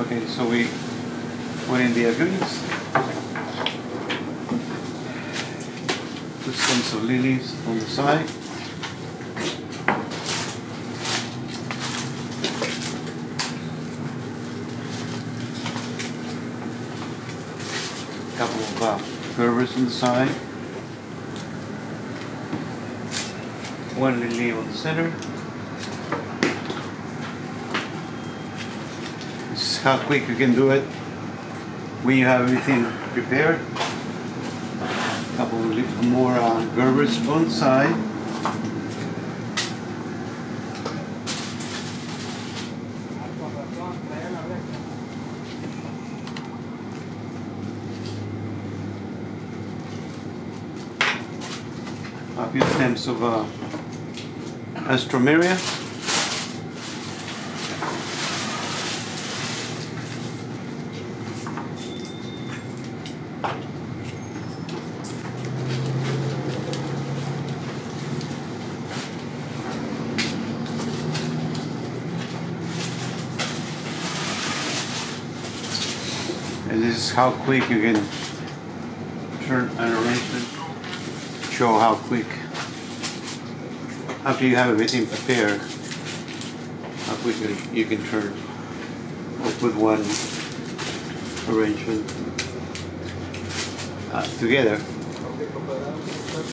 Okay, so we put in the agreements. Two stems of lilies on the side. Couple of uh, Gerbers on the side. One lily on the center. How quick you can do it when you have everything prepared. A Couple more uh, Gerbers on side. A few stems of uh, Alstroemeria. And this is how quick you can turn an arrangement. Show how quick, after you have everything prepared, how quickly you can turn or put one arrangement uh, together.